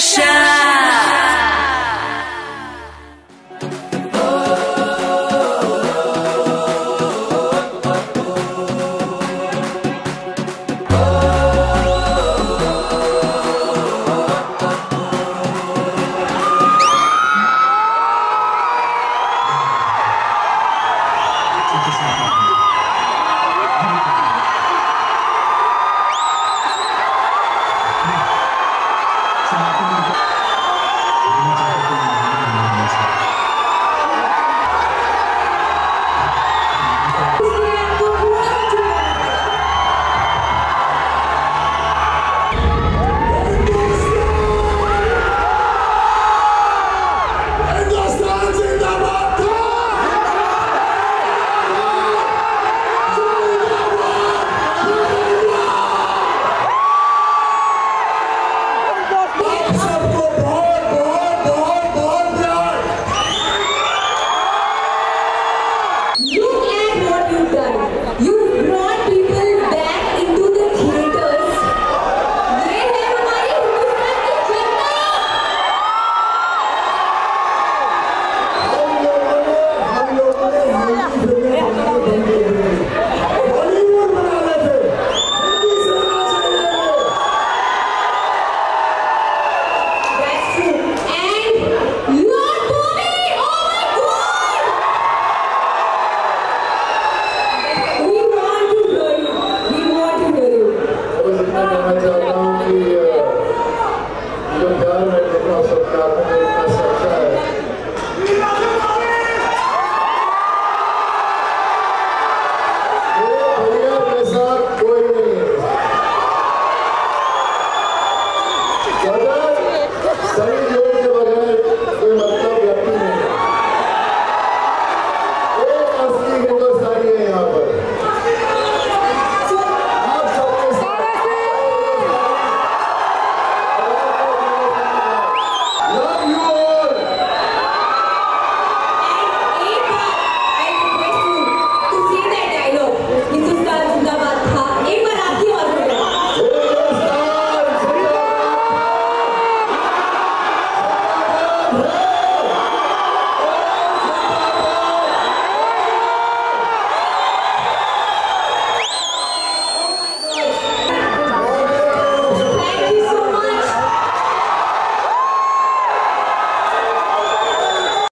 Radio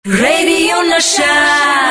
Radio Nasha.